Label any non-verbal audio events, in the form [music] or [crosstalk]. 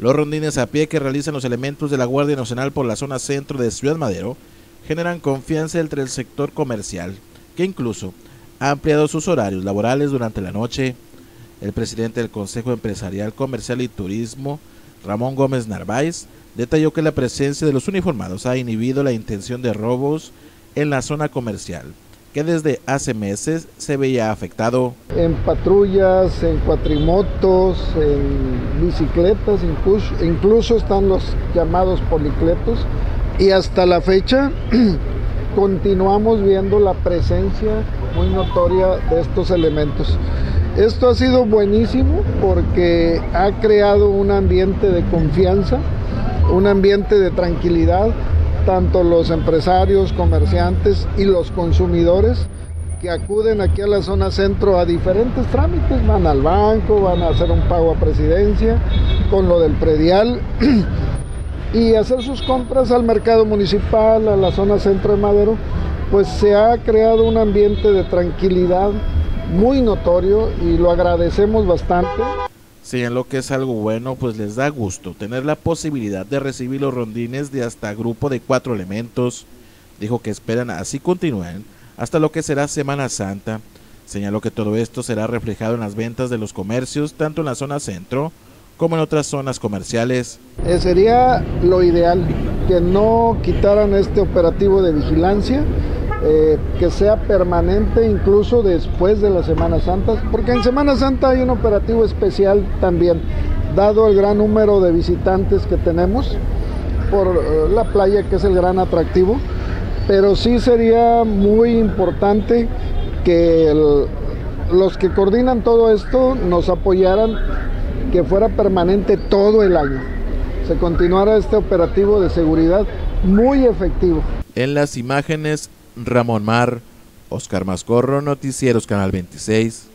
Los rondines a pie que realizan los elementos de la Guardia Nacional por la zona centro de Ciudad Madero generan confianza entre el sector comercial, que incluso ha ampliado sus horarios laborales durante la noche. El presidente del Consejo Empresarial, Comercial y Turismo, Ramón Gómez Narváez, detalló que la presencia de los uniformados ha inhibido la intención de robos en la zona comercial que desde hace meses se veía afectado. En patrullas, en cuatrimotos, en bicicletas, incluso, incluso están los llamados policletos y hasta la fecha [clears throat] continuamos viendo la presencia muy notoria de estos elementos. Esto ha sido buenísimo porque ha creado un ambiente de confianza, un ambiente de tranquilidad tanto los empresarios, comerciantes y los consumidores que acuden aquí a la zona centro a diferentes trámites, van al banco, van a hacer un pago a presidencia con lo del predial [clears throat] y hacer sus compras al mercado municipal, a la zona centro de Madero, pues se ha creado un ambiente de tranquilidad muy notorio y lo agradecemos bastante en lo que es algo bueno, pues les da gusto tener la posibilidad de recibir los rondines de hasta grupo de cuatro elementos. Dijo que esperan así continúen hasta lo que será Semana Santa. Señaló que todo esto será reflejado en las ventas de los comercios, tanto en la zona centro como en otras zonas comerciales. Eh, sería lo ideal que no quitaran este operativo de vigilancia eh, que sea permanente incluso después de la Semana Santa, porque en Semana Santa hay un operativo especial también, dado el gran número de visitantes que tenemos por eh, la playa, que es el gran atractivo, pero sí sería muy importante que los que coordinan todo esto nos apoyaran, que fuera permanente todo el año, se continuara este operativo de seguridad muy efectivo. En las imágenes Ramón Mar, Oscar Mascorro, Noticieros Canal 26.